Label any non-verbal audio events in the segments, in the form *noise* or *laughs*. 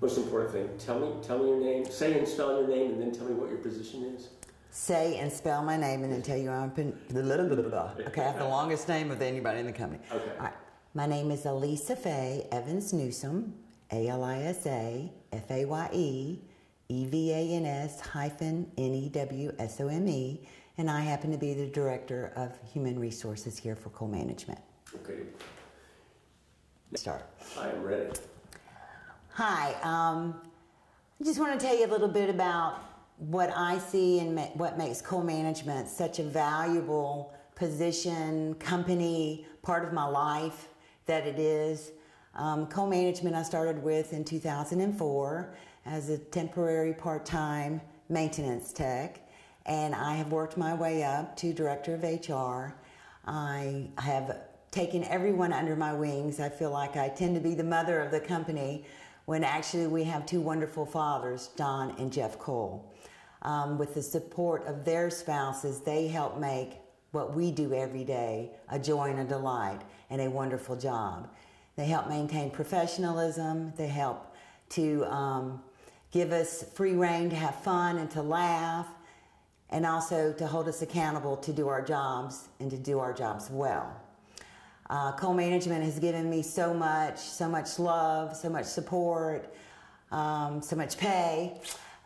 Most important thing, tell me, tell me your name. Say and spell your name, and then tell me what your position is. Say and spell my name and then tell you I'm. Pin- okay, I have the longest name of anybody in the company. Okay. All right. My name is Alisa Faye Evans Newsome, A L I S A F A Y E E V A N S hyphen N E W S O M E, and I happen to be the Director of Human Resources here for Cole Management. Okay, Start. I am ready. Hi, um, I just want to tell you a little bit about what I see and ma- what makes Cole management such a valuable position, company, part of my life that it is. Um, Cole management I started with in 2004 as a temporary part time maintenance tech, and I have worked my way up to director of HR. I have taken everyone under my wings. I feel like I tend to be the mother of the company when actually we have two wonderful fathers, Don and Jeff Cole. Um, with the support of their spouses, they help make what we do every day a joy and a delight and a wonderful job. They help maintain professionalism. They help to um, give us free reign to have fun and to laugh, and also to hold us accountable to do our jobs and to do our jobs well. Uh, Cole management has given me so much, so much love, so much support, um, so much pay.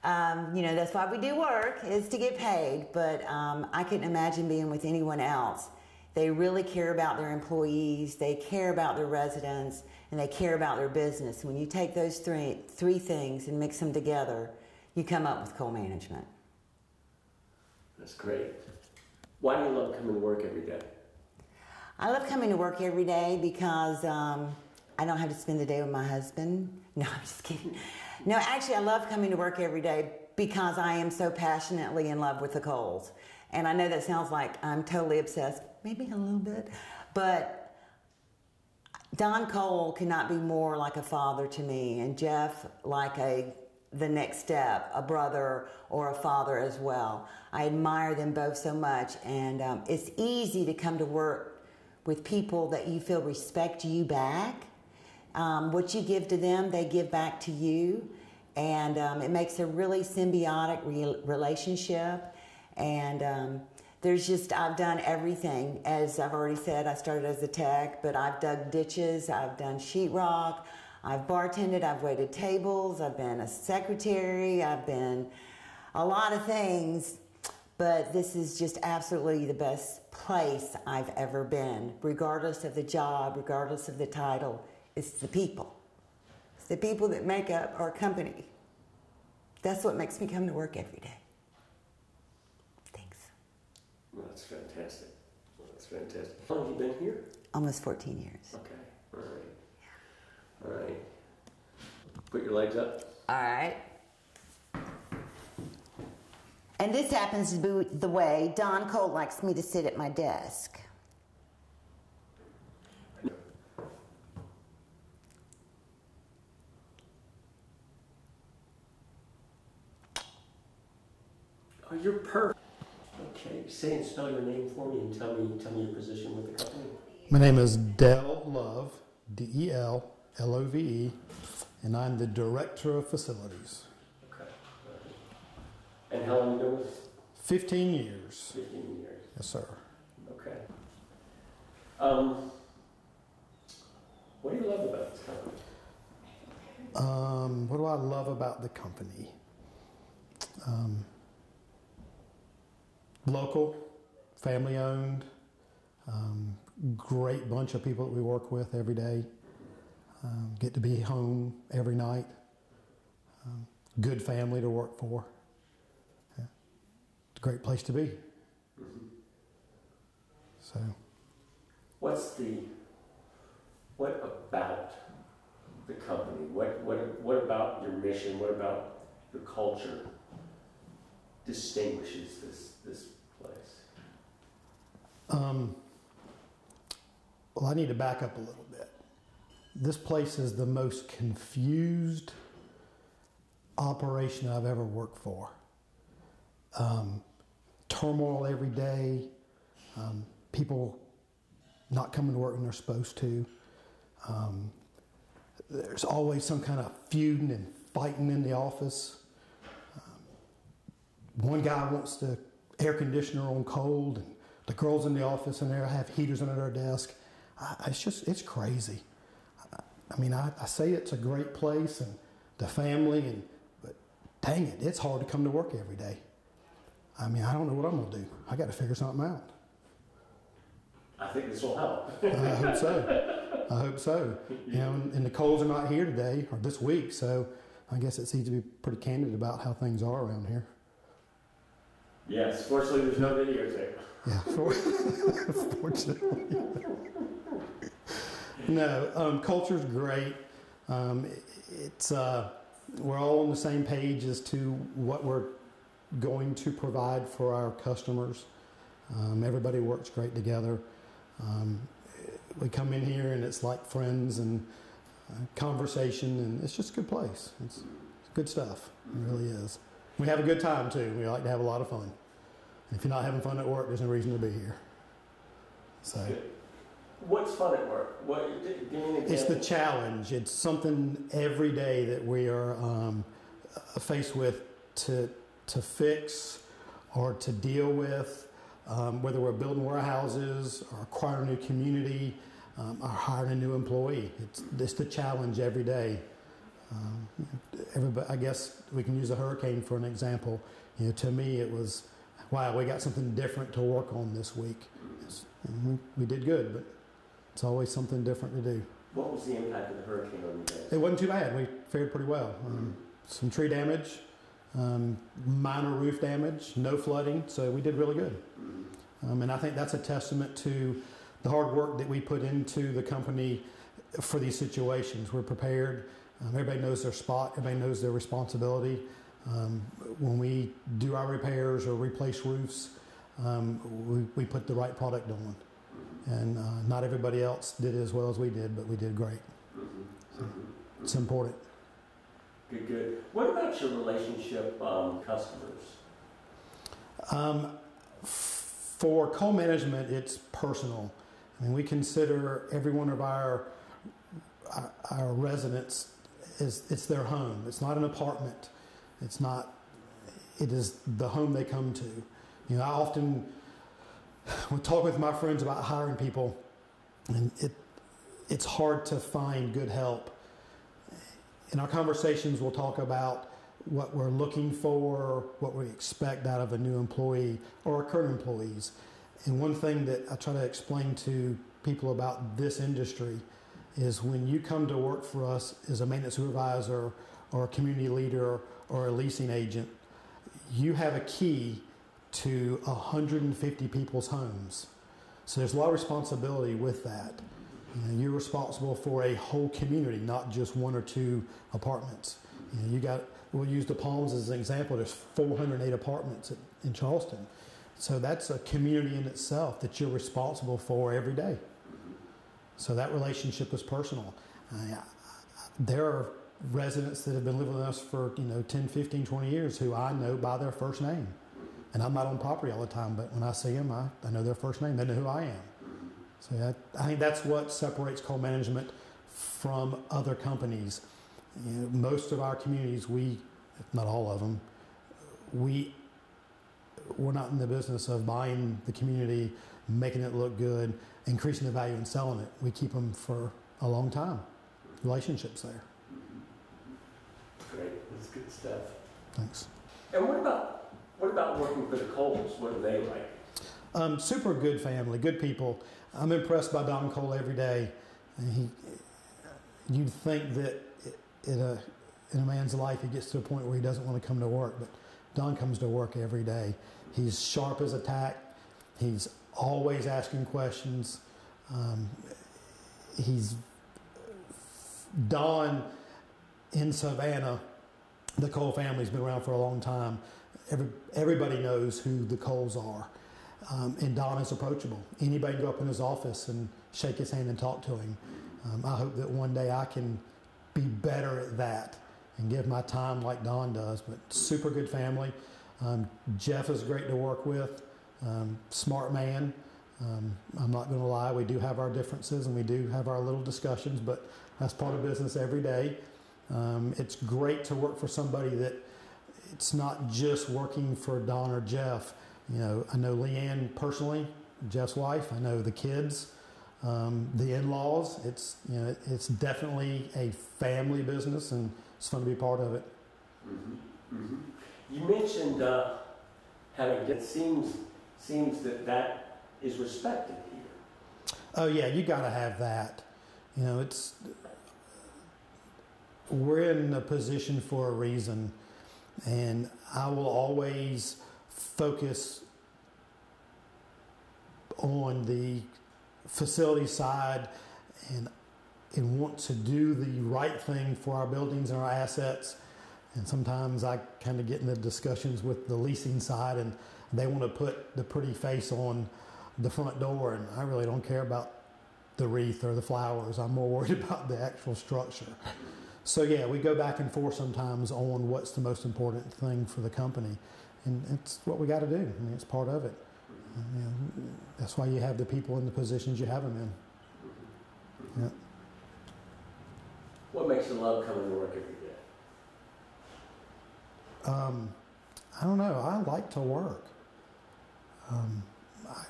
Um, you know, that's why we do work, is to get paid. But um, I couldn't imagine being with anyone else. They really care about their employees, they care about their residents, and they care about their business. When you take those three, three things and mix them together, you come up with Cole management. That's great. Why do you love coming to work every day? I love coming to work every day because um, I don't have to spend the day with my husband. *laughs* No, I'm just kidding. No, actually, I love coming to work every day because I am so passionately in love with the Coles. And I know that sounds like I'm totally obsessed, maybe a little bit, but Don Cole cannot be more like a father to me, and Jeff like a the next step, a brother or a father as well. I admire them both so much, and um, it's easy to come to work with people that you feel respect you back. Um, what you give to them, they give back to you, and um, it makes a really symbiotic re- relationship. And um, there's just I've done everything. As I've already said, I started as a tech, but I've dug ditches, I've done sheetrock, I've bartended, I've waited tables, I've been a secretary, I've been a lot of things. But this is just absolutely the best place I've ever been, regardless of the job, regardless of the title. It's the people. It's the people that make up our company. That's what makes me come to work every day. Thanks. Well, that's fantastic. Well, that's fantastic. How long have you been here? Almost 14 years. Okay. All right. All right. Put your legs up. All right. And this happens to be the way Don Cole likes me to sit at my desk. Oh, you're perfect. Okay. Say and spell your name for me and tell me tell me your position with the company. My name is Del Love, D E L L O V E, and I'm the Director of Facilities. And how long been with? 15 years. 15 years. Yes, sir. Okay. Um, what do you love about this company? Um, what do I love about the company? Um, local, family owned, um, great bunch of people that we work with every day. Um, get to be home every night. Um, good family to work for. Yeah. It's a great place to be. So, What's the what about the company? What what what about your mission? What about your culture distinguishes this this place? um, well, I need to back up a little bit. This place is the most confused operation I've ever worked for. Um, turmoil every day, um, people not coming to work when they're supposed to. Um, there's always some kind of feuding and fighting in the office. Um, one guy wants the air conditioner on cold, and the girls in the office and there have heaters under their desk. I, it's just it's crazy. I, I mean, I, I say it's a great place and the family, and but dang it, it's hard to come to work every day. I mean, I don't know what I'm gonna do. I got to figure something out. I think this will help. I hope so. I hope so. You know, and, and the Coles are not here today or this week, so I guess it's easy to be pretty candid about how things are around here. Yes, fortunately, there's no videotape. Yeah, for- *laughs* fortunately. no, um, culture's great. Um, it's uh, we're all on the same page as to what we're going to provide for our customers. Um, everybody works great together. Um, we come in here and it's like friends and uh, conversation, and it's just a good place. It's, it's good stuff. It really is. We have a good time too. We like to have a lot of fun. If you're not having fun at work, there's no reason to be here. So What's fun at work? What? It's the challenge. It's something every day that we are um, faced with to to fix or to deal with. Um, whether we're building warehouses or acquiring a new community um, or hiring a new employee, it's, it's the challenge every day. Um, everybody, I guess we can use a hurricane for an example. You know, to me, it was, wow, we got something different to work on this week. We, we did good, but it's always something different to do. What was the impact of the hurricane on you guys? It wasn't too bad. We fared pretty well. Um, some tree damage, um, minor roof damage, no flooding, so we did really good. Um, and I think that's a testament to the hard work that we put into the company for these situations. We're prepared. Um, everybody knows their spot. Everybody knows their responsibility. Um, when we do our repairs or replace roofs, um, we, we put the right product on. And uh, not everybody else did as well as we did, but we did great. Mhm. It's important. Good, good. What about your relationship um, customers? Um, for Cole management, it's personal. I mean, we consider every one of our our, our residents is it's their home. It's not an apartment. It's not. It is the home they come to. You know, I often would talk with my friends about hiring people, and it it's hard to find good help. In our conversations, we'll talk about what we're looking for, what we expect out of a new employee or our current employees. And one thing that I try to explain to people about this industry is when you come to work for us as a maintenance supervisor or a community leader or a leasing agent, you have a key to 150 people's homes. So there's a lot of responsibility with that. You're responsible for a whole community, not just one or two apartments. You, know, you got we'll use the Palms as an example. There's 408 apartments in Charleston, so that's a community in itself that you're responsible for every day. So that relationship is personal. Uh, there are residents that have been living with us for you know 10, 15, 20 years who I know by their first name, and I'm not on property all the time, but when I see them, I, I know their first name. They know who I am. So that, I think that's what separates Cole management from other companies. You know, most of our communities, we, not all of them, we, we're not in the business of buying the community, making it look good, increasing the value and selling it. We keep them for a long time. Relationships there. Great, that's good stuff. Thanks. And what about what about working for the Coles? What are they like? Um, super good family, good people. I'm impressed by Don Cole every day. He, you'd think that in a, in a man's life he gets to a point where he doesn't want to come to work, but Don comes to work every day. He's sharp as a tack. He's always asking questions. Um, he's Don in Savannah. The Cole family's been around for a long time. Every, everybody knows who the Coles are. Um, and Don is approachable. Anybody can go up in his office and shake his hand and talk to him. Um, I hope that one day I can be better at that and give my time like Don does. But super good family. Um, Jeff is great to work with. Um, smart man. Um, I'm not going to lie. We do have our differences and we do have our little discussions, but that's part of business every day. Um, it's great to work for somebody that it's not just working for Don or Jeff. You know, I know Leanne personally, Jeff's wife. I know the kids, um, the in-laws. It's you know, it's definitely a family business, and it's fun to be part of it. Mm-hmm. Mm-hmm. You mentioned uh, having it seems seems that that is respected here. Oh yeah, you got to have that. You know, it's we're in a position for a reason, and I will always focus on the facility side and and want to do the right thing for our buildings and our assets. And sometimes I kind of get into discussions with the leasing side, and they want to put the pretty face on the front door, and I really don't care about the wreath or the flowers. I'm more worried *laughs* about the actual structure. So yeah, we go back and forth sometimes on what's the most important thing for the company, and it's what we got to do. I mean, it's part of it. You know, that's why you have the people in the positions you have them in. Yeah. What makes you love coming to work every day? Um, I don't know. I like to work. Um, I,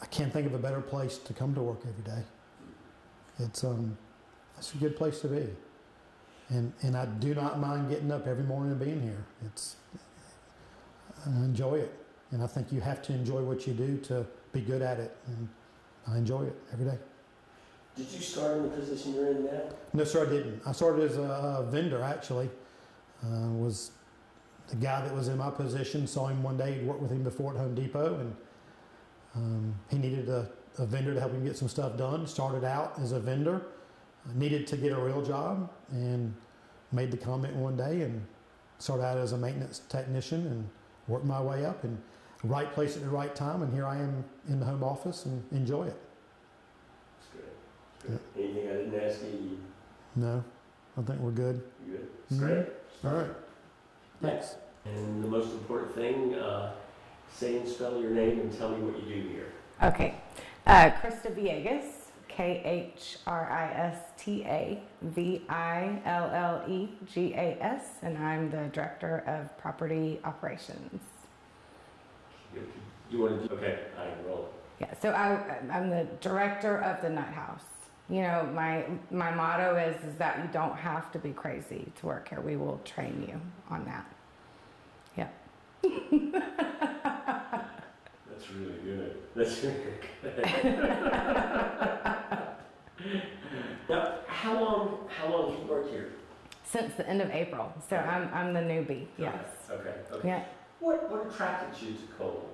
I can't think of a better place to come to work every day. It's um, it's a good place to be, and and I do not mind getting up every morning and being here. It's enjoy it, and I think you have to enjoy what you do to be good at it, and I enjoy it every day. Did you start in the position you're in now? No, sir, I didn't. I started as a, vendor actually. Uh, was the guy that was in my position saw him one day. He'd worked with him before at Home Depot, and um, he needed a, a, vendor to help him get some stuff done. Started out as a vendor, needed to get a real job, and made the comment one day and started out as a maintenance technician and worked my way up and in the right place at the right time. And here I am in the home office and enjoy it. That's good. good. Anything I didn't ask you? No, I think we're good. You good? Mm-hmm. Great. All right. Thanks. And the most important thing, uh, say and spell your name and tell me what you do here. Okay. Uh, Krista Villegas, K H R I S T A V I L L E G A S, and I'm the Director of Property Operations. You want to do, okay, I roll. Yeah, so I, I'm the Director of the Nut House. You know, my my motto is is that you don't have to be crazy to work here. We will train you on that. Yeah. *laughs* That's really good. That's really good. *laughs* now, how long how long have you worked here? Since the end of April. So okay. I'm I'm the newbie. Yes. Okay. okay. Yeah. What what attracted you to Cole?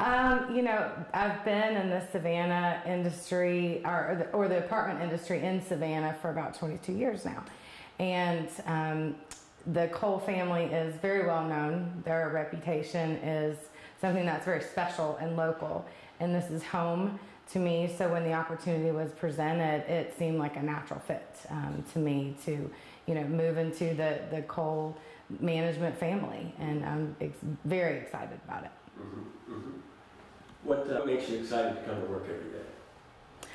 Um, you know, I've been in the Savannah industry or, the, or the apartment industry in Savannah for about 22 years now. And um, the Cole family is very well known. Their reputation is something that's very special and local. And this is home to me. So when the opportunity was presented, it seemed like a natural fit um, to me to, you know, move into the, the Cole management family. And I'm ex- very excited about it. Mm-hmm, mm-hmm. What uh, makes you excited to come to work every day?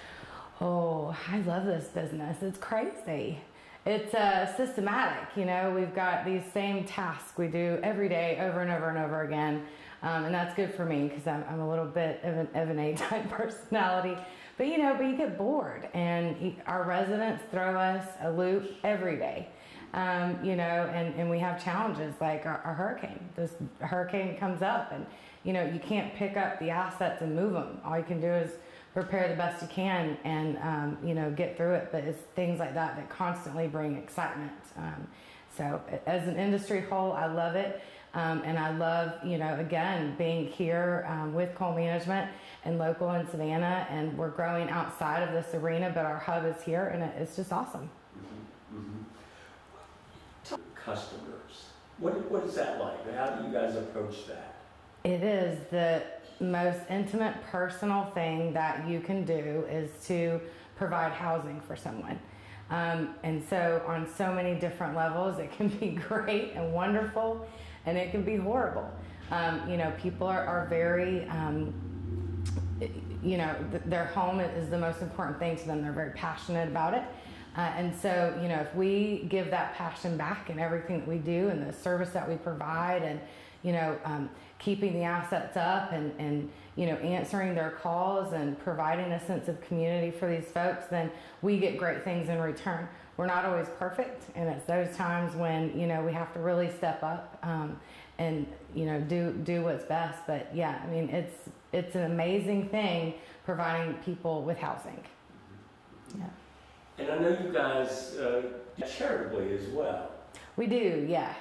Oh, I love this business. It's crazy. It's uh, systematic. You know, we've got these same tasks we do every day over and over and over again. Um, and that's good for me because I'm, I'm, a little bit of an, of an A-type *laughs* personality. But you know, but you get bored, and he, our residents throw us a loop every day. Um, you know, and, and we have challenges like our, our hurricane. This hurricane comes up, and you know, you can't pick up the assets and move them. All you can do is prepare the best you can and, um, you know, get through it. But it's things like that that constantly bring excitement. Um, so as an industry whole, I love it. Um, and I love, you know, again, being here um, with Cole Management and local in Savannah. And we're growing outside of this arena, but our hub is here and it's just awesome. Mm-hmm. Mm-hmm. Customers, what, what is that like? How do you guys approach that? It is the most intimate, personal thing that you can do is to provide housing for someone. Um, and so, on so many different levels, it can be *laughs* great and wonderful, and it can be horrible. Um, you know, people are, are very, um, you know, th- their home is the most important thing to them. They're very passionate about it. Uh, and so, you know, if we give that passion back in everything that we do and the service that we provide and, you know, um, keeping the assets up and, and, you know, answering their calls and providing a sense of community for these folks, then we get great things in return. We're not always perfect, and it's those times when, you know, we have to really step up um, and, you know, do, do what's best. But yeah, I mean, it's, it's an amazing thing providing people with housing. Yeah. And I know you guys uh, charitably as well. We do, yes.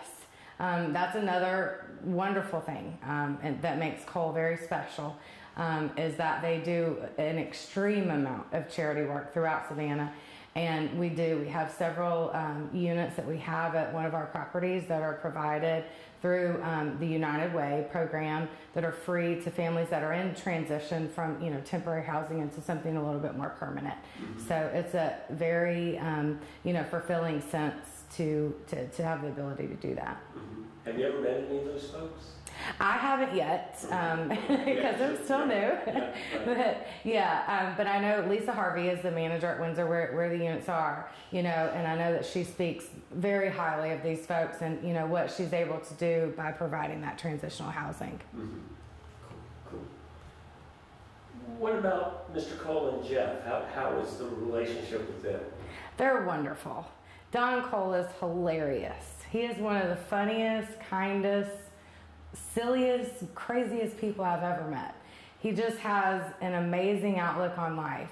Um, that's another wonderful thing um, and that makes Cole very special. Um, is that they do an extreme amount of charity work throughout Savannah. And we do, we have several um, units that we have at one of our properties that are provided through um, the United Way program that are free to families that are in transition from you know temporary housing into something a little bit more permanent. Mm-hmm. So it's a very um, you know fulfilling sense to, to to have the ability to do that. Mm-hmm. Have you ever met any of those folks? I haven't yet because um, *laughs* I'm still new. Yeah, *laughs* but yeah, um, but I know Lisa Harvey is the manager at Windsor where, where the units are, you know, and I know that she speaks very highly of these folks and, you know, what she's able to do by providing that transitional housing. Mhm. Cool, cool. What about Mr. Cole and Jeff? How, how is the relationship with them? They're wonderful. Don Cole is hilarious. He is one of the funniest, kindest, silliest, craziest people I've ever met. He just has an amazing outlook on life.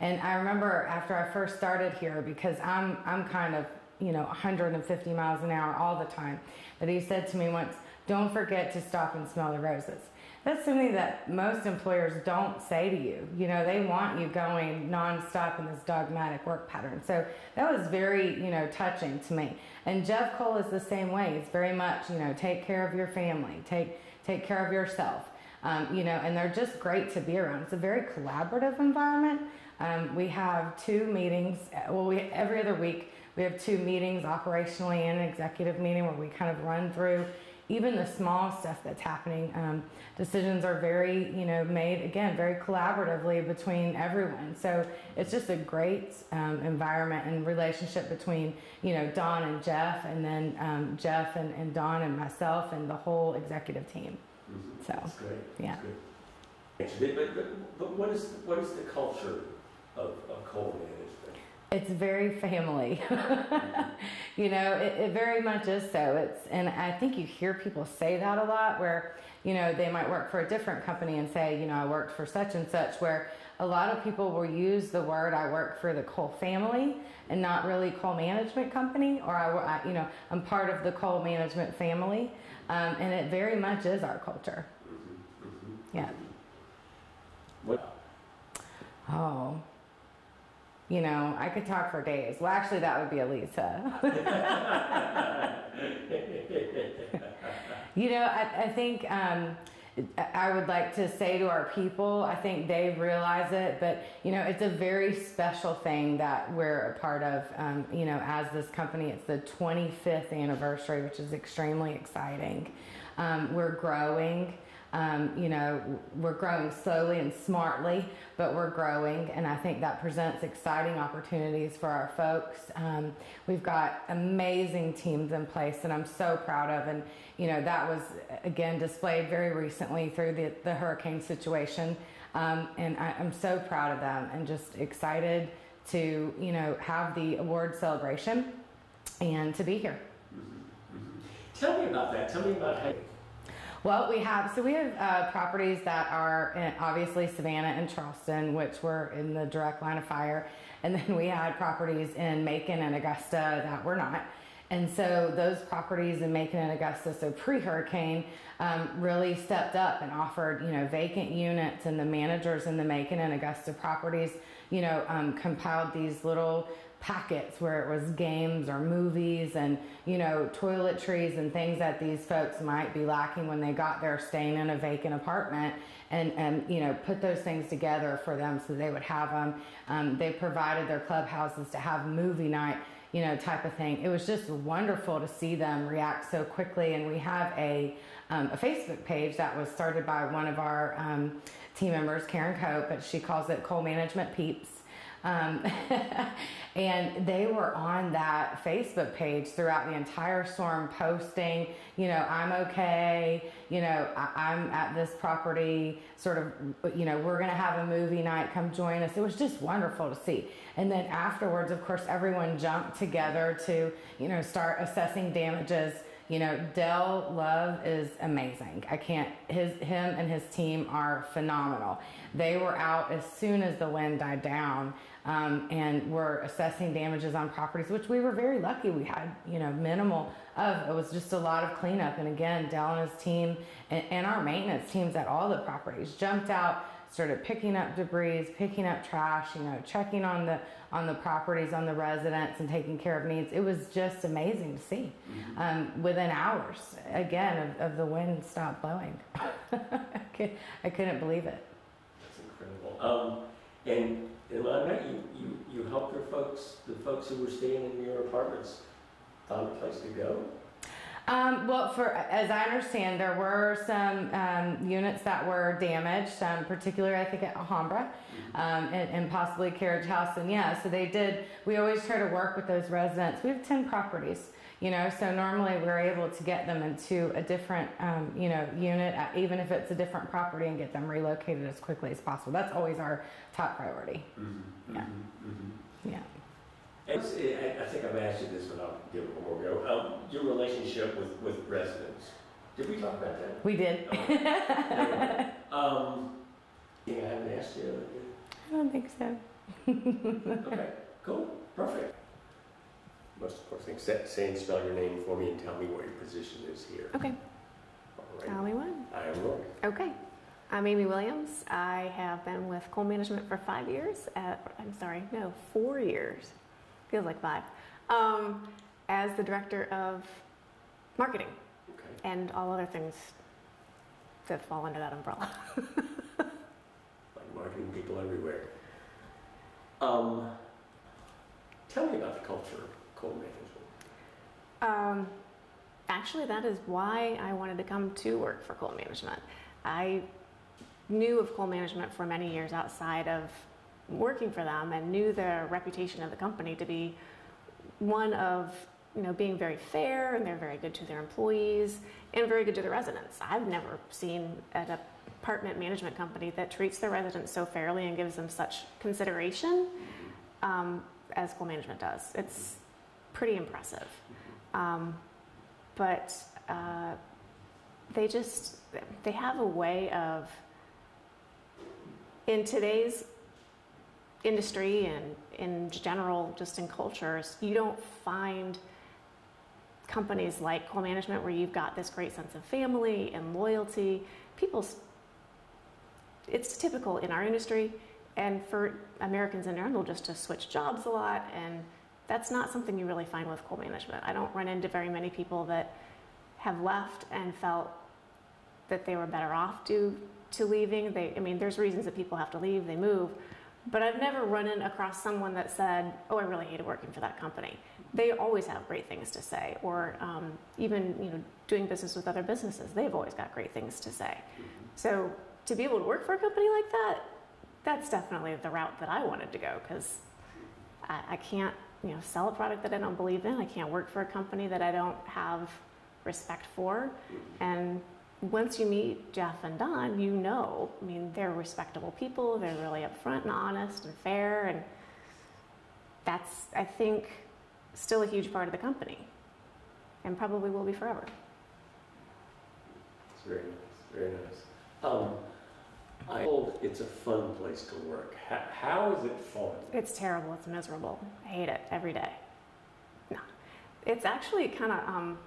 And I remember after I first started here, because I'm I'm kind of you know 150 miles an hour all the time, but he said to me once, "Don't forget to stop and smell the roses." That's something that most employers don't say to you. You know, they want you going nonstop in this dogmatic work pattern. So that was very, you know, touching to me. And Jeff Cole is the same way. It's very much, you know, take care of your family, take take care of yourself. Um, you know, and they're just great to be around. It's a very collaborative environment. Um, we have two meetings. Well, we every other week we have two meetings, operationally and an executive meeting, where we kind of run through even the small stuff that's happening. Um, decisions are very, you know, made again very collaboratively between everyone. So it's just a great um, environment and relationship between, you know, Don and Jeff, and then um, Jeff and, and Don and myself and the whole executive team. Mhm. So, That's great. yeah. That's good. But, but, but what is what is the culture of, of Cole management? It's very family. *laughs* you know, it, it very much is so. It's and I think you hear people say that a lot where, you know, they might work for a different company and say, you know, I worked for such and such where a lot of people will use the word I work for the Cole family and not really Cole Management Company or I, I you know, I'm part of the Cole Management family. Um, and it very much is our culture. Mhm, mhm. Yeah. What? Oh. You know, I could talk for days. Well, actually, that would be Alisa. *laughs* You know, I, I think um, I would like to say to our people, I think they realize it, but you know, it's a very special thing that we're a part of. Um, you know, as this company, it's the 25th anniversary, which is extremely exciting. Um, we're growing. Um, you know, we're growing slowly and smartly, but we're growing, and I think that presents exciting opportunities for our folks. Um, we've got amazing teams in place that I'm so proud of, and you know, that was again displayed very recently through the, the hurricane situation, um, and I, I'm so proud of them and just excited to you know have the award celebration and to be here. Tell me about that. Tell me about how. Well, we have so we have uh, properties that are in, obviously Savannah and Charleston, which were in the direct line of fire, and then we had properties in Macon and Augusta that were not. And so those properties in Macon and Augusta, so pre-hurricane, um, really stepped up and offered, you know, vacant units, and the managers in the Macon and Augusta properties, you know, um, compiled these little packets where it was games or movies and you know toiletries and things that these folks might be lacking when they got there staying in a vacant apartment and and you know put those things together for them so they would have them um, they provided their clubhouses to have movie night you know type of thing. It was just wonderful to see them react so quickly. And we have a um, a facebook page that was started by one of our um, team members karen cope but she calls it cole management peeps Um, *laughs* and they were on that Facebook page throughout the entire storm, posting, you know, I'm okay, you know, I, am at this property, sort of, you know, we're going to have a movie night, come join us. It was just wonderful to see. And then afterwards, of course, everyone jumped together to, you know, start assessing damages you know, Del Love is amazing. I can't his him and his team are phenomenal. They were out as soon as the wind died down, um, and were assessing damages on properties, which we were very lucky. We had you know minimal of. It was just a lot of cleanup, and again, Del and his team and, and our maintenance teams at all the properties jumped out started picking up debris, picking up trash, you know, checking on the on the properties, on the residents, and taking care of needs. It was just amazing to see. Mm-hmm. Um, within hours, again, of, of the wind stopped blowing. *laughs* I couldn't believe it. That's incredible. Um, and I know you, you, you helped your folks, the folks who were staying in your apartments, found a place to go. Um, well, for as I understand, there were some um, units that were damaged, um, particularly I think at Alhambra, um, and, and, possibly Carriage House. And yeah, so they did. We always try to work with those residents. We have ten properties, you know, so normally we're able to get them into a different, um, you know, unit, uh, even if it's a different property, and get them relocated as quickly as possible. That's always our top priority. Mm-hmm, yeah. Mm-hmm, mm-hmm. Yeah. And I think I've asked you this, but I'll give it one more go. Um, your relationship with, with residents. Did we talk about that? We did. Okay. um, yeah, I haven't asked you. I don't think so. okay, cool, perfect. Most important thing, say, say and spell your name for me and tell me what your position is here. Okay. All right. Tell me when. I am Roy. Okay. I'm Amy Williams. I have been with Cole Management for five years. At, I'm sorry, no, four years feels like five, um, as the director of marketing Okay. and all other things that fall under that umbrella. *laughs* Like marketing people everywhere. Um, tell me about the culture of Cole Management. Um, actually, that is why I wanted to come to work for Cole Management. I knew of Cole Management for many years outside of working for them and knew the reputation of the company to be one of you know being very fair and they're very good to their employees and very good to the residents. I've never seen an apartment management company that treats their residents so fairly and gives them such consideration um, as Cole Management does. It's pretty impressive. Um, but uh, they just they have a way of in today's industry and in general, just in cultures, you don't find companies like Cole Management where you've got this great sense of family and loyalty. People's, it's typical in our industry and for Americans in general just to switch jobs a lot. And that's not something you really find with Cole Management. I don't run into very many people that have left and felt that they were better off due to leaving. They, I mean, there's reasons that people have to leave, they move. But I've never run in across someone that said, "Oh, I really hated working for that company." They always have great things to say, or um, even you know, doing business with other businesses, they've always got great things to say. So to be able to work for a company like that, that's definitely the route that I wanted to go because I, I can't you know sell a product that I don't believe in. I can't work for a company that I don't have respect for, and once you meet Jeff and Don, you know, I mean, they're respectable people. They're really upfront and honest and fair. And that's, I think, still a huge part of the company and probably will be forever. It's very nice, very nice. Um, I told it's a fun place to work. How, how is it fun? It's terrible. It's miserable. I hate it every day. No. It's actually kind of, um,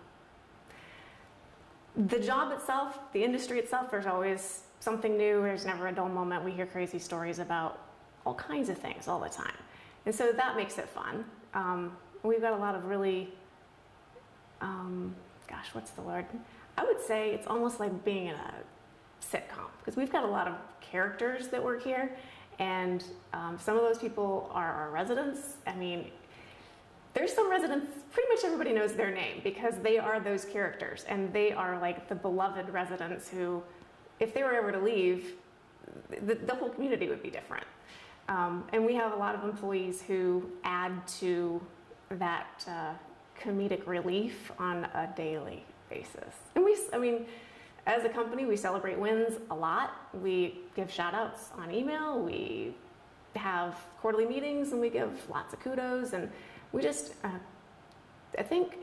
the job itself, the industry itself, there's always something new. There's never a dull moment. We hear crazy stories about all kinds of things all the time. And so that makes it fun. Um, we've got a lot of really, um, gosh, what's the word? I would say it's almost like being in a sitcom because we've got a lot of characters that work here. And um, some of those people are our residents. I mean, there's some residents, pretty much everybody knows their name because they are those characters and they are like the beloved residents who, if they were ever to leave, the, the whole community would be different. Um, and we have a lot of employees who add to that uh, comedic relief on a daily basis. And we, I mean, as a company, we celebrate wins a lot. We give shout outs on email. We have quarterly meetings and we give lots of kudos. And we just, uh, I think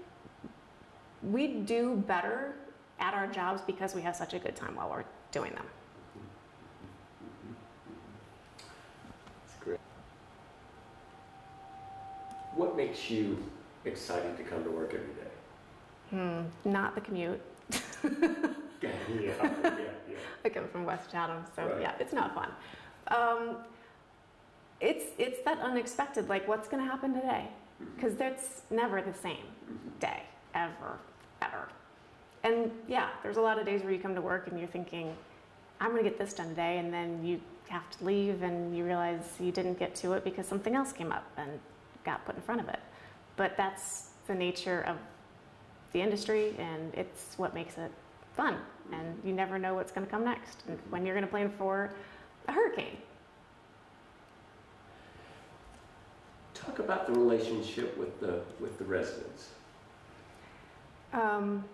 we do better at our jobs because we have such a good time while we're doing them. That's great. What makes you excited to come to work every day? Hmm, not the commute. *laughs* Yeah, yeah, yeah. I come from West Chatham, so Right. yeah, it's not fun. Um, it's it's that unexpected, like what's going to happen today, because that's never the same day ever, ever. And yeah, there's a lot of days where you come to work and you're thinking, I'm going to get this done today, and then you have to leave and you realize you didn't get to it because something else came up and got put in front of it. But that's the nature of the industry, and it's what makes it fun. And you never know what's going to come next and when you're going to plan for a hurricane. Talk about the relationship with the, with the residents. Um,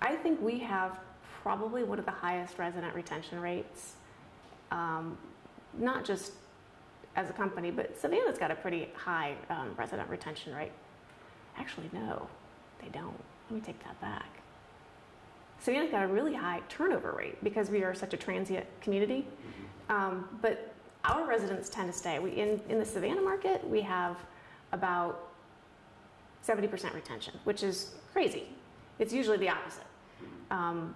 I think we have probably one of the highest resident retention rates, um, not just as a company, but Savannah's got a pretty high um, resident retention rate. Actually, no, they don't. Let me take that back. Savannah's got a really high turnover rate because we are such a transient community. Um, but our residents tend to stay. We in, in the Savannah market, we have about 70% retention, which is crazy. It's usually the opposite. Um,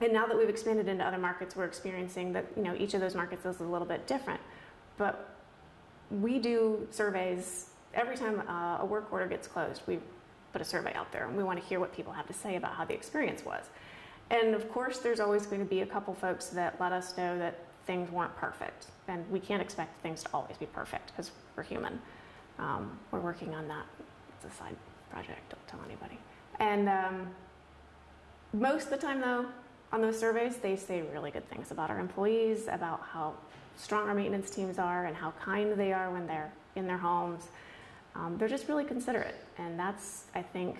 and now that we've expanded into other markets, we're experiencing that you know each of those markets is a little bit different. But we do surveys every time uh, a work order gets closed. We put a survey out there, and we want to hear what people have to say about how the experience was. And of course, there's always going to be a couple folks that let us know that things weren't perfect, and we can't expect things to always be perfect because we're human. Um, we're working on that. It's a side project. Don't tell anybody. And um, most of the time, though, on those surveys, they say really good things about our employees, about how strong our maintenance teams are, and how kind they are when they're in their homes. Um, they're just really considerate, and that's, I think,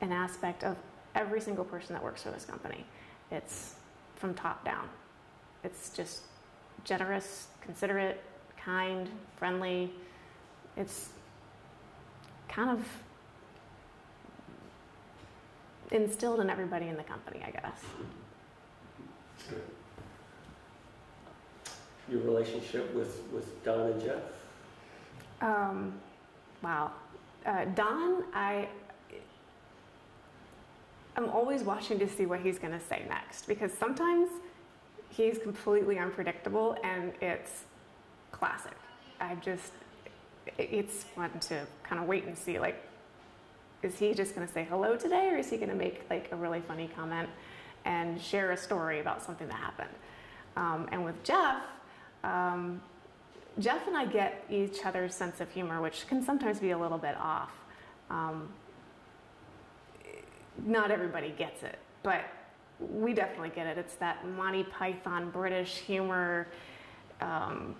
an aspect of every single person that works for this company. It's from top down. It's just generous, considerate, kind, friendly. It's kind of instilled in everybody in the company, I guess. Your relationship with, with Don and Jeff? Um, wow. Uh, Don, I, I'm always watching to see what he's going to say next because sometimes he's completely unpredictable and it's classic. I just, it's fun to kind of wait and see. Like, is he just going to say hello today or is he going to make like a really funny comment and share a story about something that happened? Um, and with Jeff, um, Jeff and I get each other's sense of humor, which can sometimes be a little bit off. Um, not everybody gets it, but we definitely get it. It's that Monty Python British humor. Um,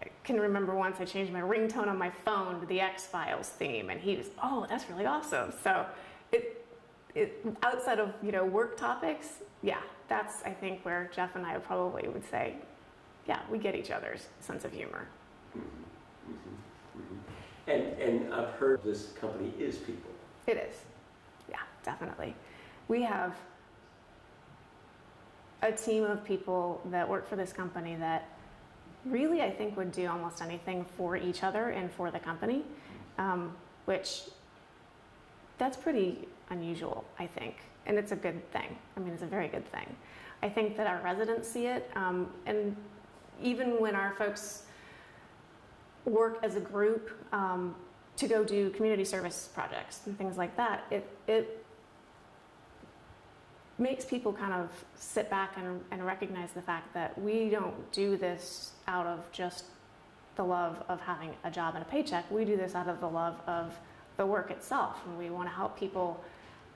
I can remember once I changed my ringtone on my phone to the X Files theme, and he was, "Oh, that's really awesome." So, it, it outside of you know work topics, yeah, that's I think where Jeff and I probably would say, yeah, we get each other's sense of humor. Mm-hmm. Mm-hmm. Mm-hmm. And, and I've heard this company is people. It is. Yeah, definitely. We have a team of people that work for this company that really, I think, would do almost anything for each other and for the company, um, which that's pretty unusual, I think. And it's a good thing. I mean, it's a very good thing. I think that our residents see it, um, and even when our folks work as a group um, to go do community service projects and things like that, it, it makes people kind of sit back and, and recognize the fact that we don't do this out of just the love of having a job and a paycheck. We do this out of the love of the work itself. And we want to help people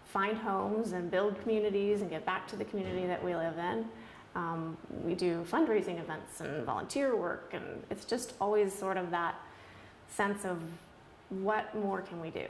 find homes and build communities and get back to the community that we live in. Um, we do fundraising events and volunteer work, and it's just always sort of that sense of what more can we do?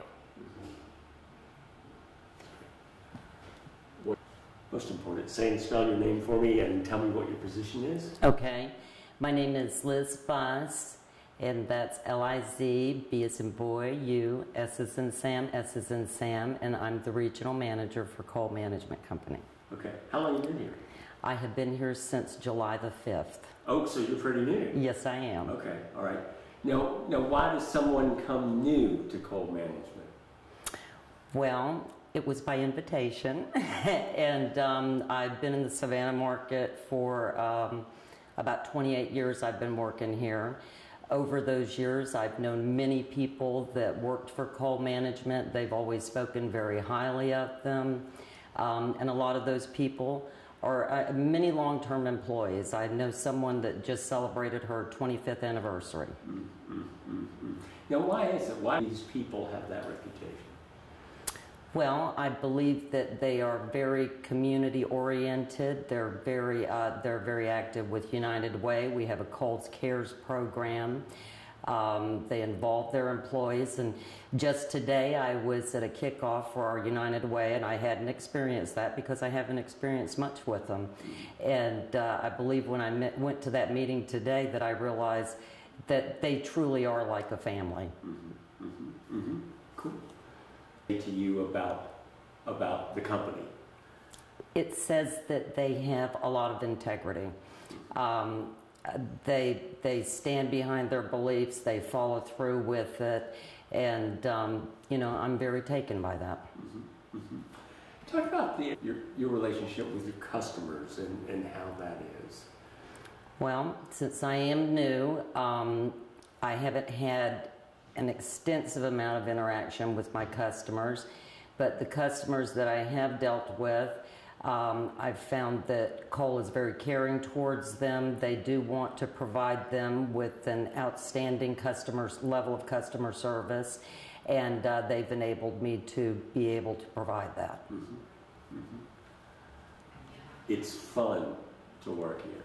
Most important, say and spell your name for me and tell me what your position is. Okay. My name is Liz Buss, and that's L I Z, B as in boy, U, S as in Sam, S as in Sam, and I'm the regional manager for Cole Management Company. Okay. How long have you been here? I have been here since July the 5th. Oh, so you're pretty new. Yes, I am. Okay, all right. Now, now, why does someone come new to Cole management? Well, it was by invitation, *laughs* and um, I've been in the Savannah market for um, about 28 years. I've been working here. Over those years, I've known many people that worked for Cole management. They've always spoken very highly of them, um, and a lot of those people are uh, many long-term employees. I know someone that just celebrated her 25th anniversary. Now, why is it? Why these people have that reputation? Well, I believe that they are very community oriented. They're very uh, they're very active with United Way. We have a Coles Cares program. Um, they involve their employees, and just today I was at a kickoff for our United Way, and I hadn't experienced that because I haven't experienced much with them. And uh, I believe when I met, went to that meeting today that I realized that they truly are like a family. Mm-hmm. Cool. To you about about the company. It says that they have a lot of integrity. Um, they they stand behind their beliefs. They follow through with it, and um, you know I'm very taken by that. Talk about the, your your relationship with your customers and, and how that is. Well, since I am new, um, I haven't had an extensive amount of interaction with my customers, but the customers that I have dealt with, um, I've found that Cole is very caring towards them. They do want to provide them with an outstanding customer level of customer service, and uh, they've enabled me to be able to provide that. It's fun to work here.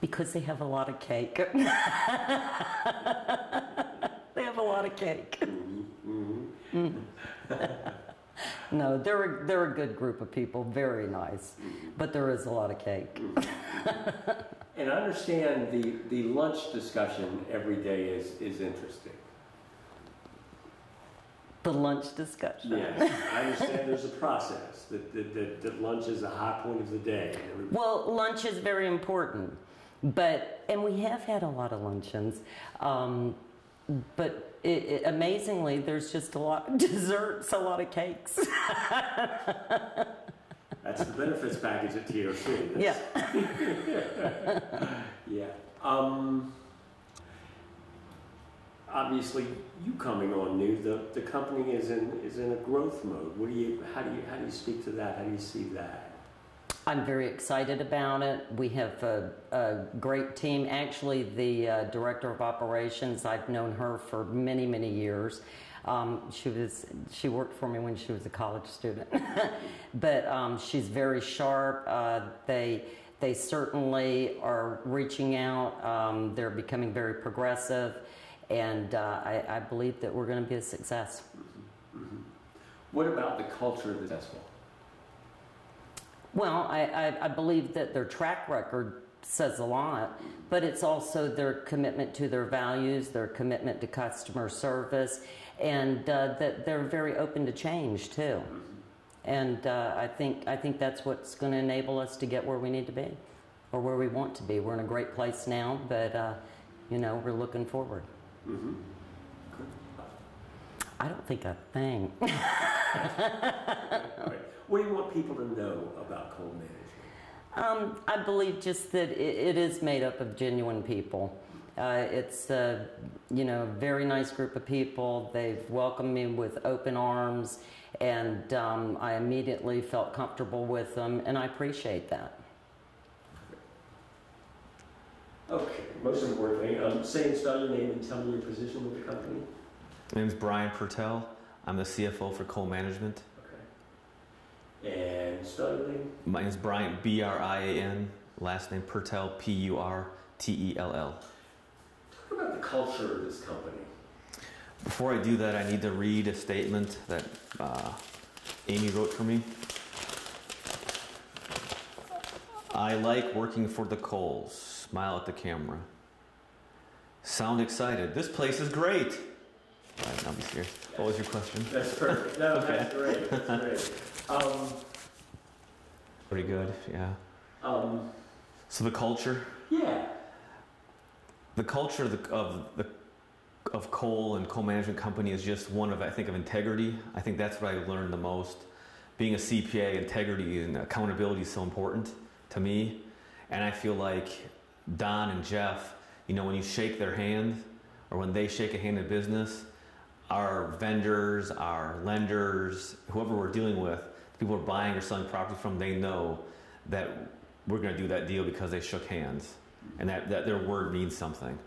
Because they have a lot of cake. *laughs* they have a lot of cake. Mm-hmm. *laughs* No, they're a, they're a good group of people, very nice, but there is a lot of cake. *laughs* And I understand the, the lunch discussion every day is, is interesting. The lunch discussion. Yes, I understand there's a process, that, that, that, that lunch is a high point of the day. Well, lunch is very important, but and we have had a lot of luncheons, um, but it, it, amazingly, there's just a lot of *laughs* desserts, a lot of cakes. *laughs* That's the benefits package at TOC. yeah. *laughs* Yeah. Um, obviously, you coming on new, the, the company is in, is in a growth mode. What do you, how do you, how do you speak to that? How do you see that? I'm very excited about it. We have a, a great team. Actually, the uh, director of operations, I've known her for many, many years. Um, she was she worked for me when she was a college student, *laughs* but um, she's very sharp. Uh, they they certainly are reaching out. Um, they're becoming very progressive, and uh, I, I believe that we're going to be a success. What about the culture of the festival? Well, I, I, I believe that their track record says a lot, but it's also their commitment to their values, their commitment to customer service, and uh, that they're very open to change too. And uh, I think I think that's what's going to enable us to get where we need to be, or where we want to be. We're in a great place now, but uh, you know we're looking forward. Mm-hmm. I don't think a thing. *laughs* All right. What do you want people to know about Cole management? Um, I believe just that it, it is made up of genuine people. Uh, it's a you know very nice group of people. They've welcomed me with open arms, and um, I immediately felt comfortable with them, and I appreciate that. Okay, most important thing, um, say and spell your name and tell me your position with the company. My name is Brian Purtell. I'm the CFO for Cole Management. And name. My name is Brian, B R I A N Last name Purtell, P U R T E L L. Talk about the culture of this company. Before I do that, I need to read a statement that uh, Amy wrote for me. I like working for the Coles. Smile at the camera. Sound excited. This place is great. All right, I'll be serious. What was your question? That's perfect. No, that's great. That's great. Um, Pretty good, yeah. um, So the culture, yeah. the culture of the, of the of Cole and Cole management company is just one of I think of integrity. I think that's what I learned the most. Being a CPA, integrity and accountability is so important to me, and I feel like Don and Jeff, you know, when you shake their hand or when they shake a hand in business, our vendors, our lenders, whoever we're dealing with, people we're buying or selling property from, they know that we're going to do that deal because they shook hands and that, that their word means something.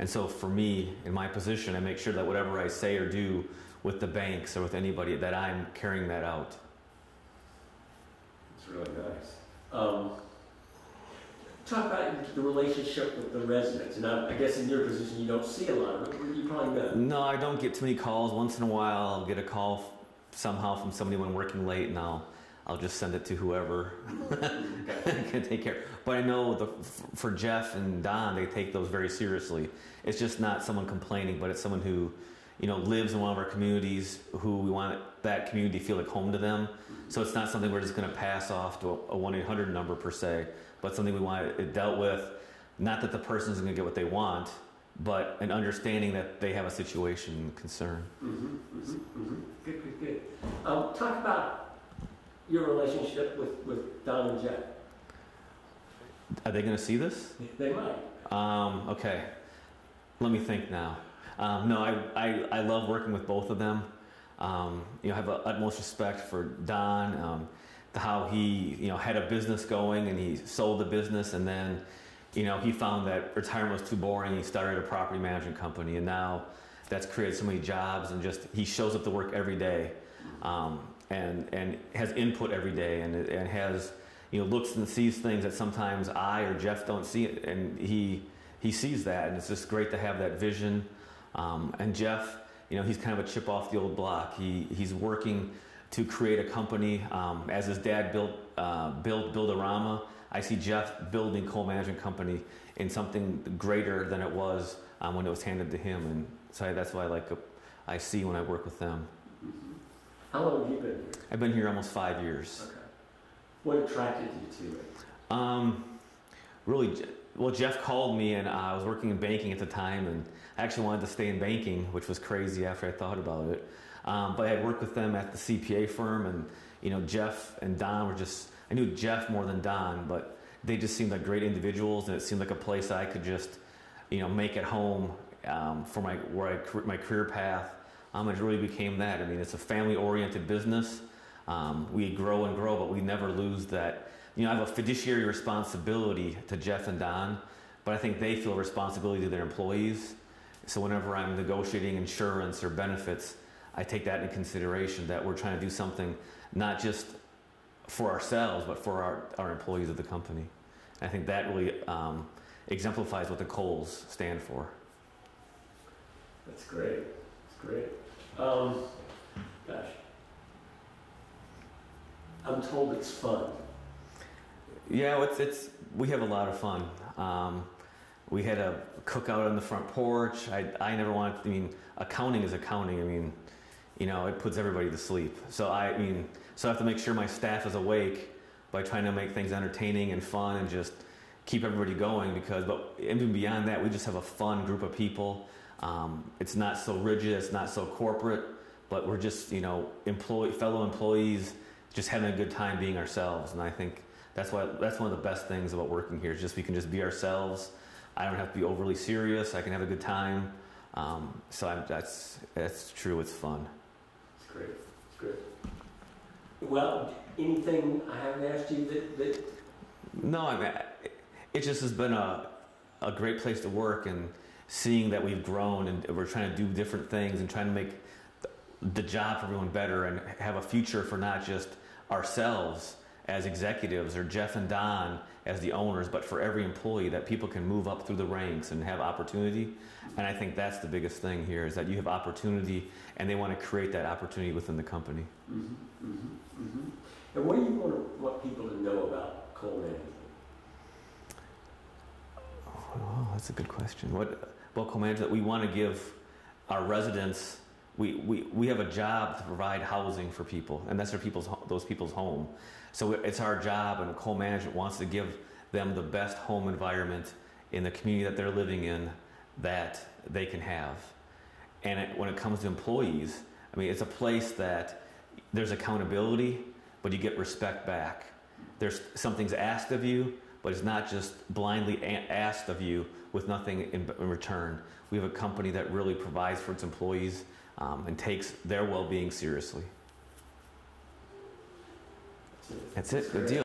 And so for me, in my position, I make sure that whatever I say or do with the banks or with anybody, that I'm carrying that out. It's really nice. Um, talk about the relationship with the residents. And I, I guess in your position, you don't see a lot of it. You probably don't. No, I don't get too many calls. Once in a while, I'll get a call f- somehow from somebody when working late, and I'll I'll just send it to whoever *laughs* can take care. But I know the, for Jeff and Don, they take those very seriously. It's just not someone complaining, but it's someone who, you know, lives in one of our communities who we want that community to feel like home to them. So it's not something we're just going to pass off to a one eight hundred number per se, but something we want it dealt with. Not that the person's going to get what they want, but an understanding that they have a situation and concern. Mm-hmm, mm-hmm, mm-hmm. Good, good, good. Um, talk about your relationship with, with Don and Jeff. Are they going to see this? They might. Um, okay, let me think now. Um, no, I, I, I love working with both of them. Um, you know, I have a utmost respect for Don, um, how he, you know, had a business going and he sold the business and then, you know, he found that retirement was too boring. He started a property management company and now that's created so many jobs and just, he shows up to work every day um, and, and has input every day and, and has, you know, looks and sees things that sometimes I or Jeff don't see, and he he sees that, and it's just great to have that vision. Um, and Jeff, you know, he's kind of a chip off the old block. He he's working to create a company. Um, as his dad built uh, built Builderama, I see Jeff building Cole management company in something greater than it was um, when it was handed to him, and so that's why I like I see when I work with them. How long have you been here? I've been here almost five years. Okay. What attracted you to it? Um, really, well, Jeff called me, and uh, I was working in banking at the time, and I actually wanted to stay in banking, which was crazy after I thought about it. Um, but I had worked with them at the CPA firm, and you know, Jeff and Don were just. I knew Jeff more than Don, but they just seemed like great individuals, and it seemed like a place I could just, you know, make at home um, for my where I my career path. Um, it really became that. I mean, it's a family-oriented business. Um, we grow and grow, but we never lose that. You know, I have a fiduciary responsibility to Jeff and Don, but I think they feel responsibility to their employees. So whenever I'm negotiating insurance or benefits, I take that into consideration that we're trying to do something not just for ourselves, but for our, our employees of the company. I think that really um, exemplifies what the Coles stand for. That's great. That's great. Um, gosh. I'm told it's fun. Yeah, it's, it's we have a lot of fun. Um, we had a cookout on the front porch. I, I never wanted. To I mean, accounting is accounting. I mean, you know, it puts everybody to sleep. So I, I mean, so I have to make sure my staff is awake by trying to make things entertaining and fun and just keep everybody going. Because, but even beyond that, we just have a fun group of people. Um, it's not so rigid. It's not so corporate. But we're just, you know, employee, fellow employees, just having a good time being ourselves. And I think that's why that's one of the best things about working here is just we can just be ourselves. I don't have to be overly serious. I can have a good time. Um, so I'm, that's that's true. It's fun. It's great. It's great. Well, anything I haven't asked you that, that No, I mean, it just has been a a great place to work and seeing that we've grown and we're trying to do different things and trying to make the job for everyone better and have a future for not just ourselves as executives or Jeff and Don as the owners, but for every employee that people can move up through the ranks and have opportunity. And I think that's the biggest thing here is that you have opportunity and they want to create that opportunity within the company. Mhm, mhm, mhm. And what do you want, to, want people to know about Cole management? Oh, that's a good question. What local management we want to give our residents? We, we, we have a job to provide housing for people, and that's their people's those people's home. So it's our job, and Cole management wants to give them the best home environment in the community that they're living in that they can have. And it, when it comes to employees, I mean, it's a place that there's accountability, but you get respect back. There's something's asked of you, but it's not just blindly asked of you with nothing in, in return. We have a company that really provides for its employees um, and takes their well-being seriously. That's it. Good deal.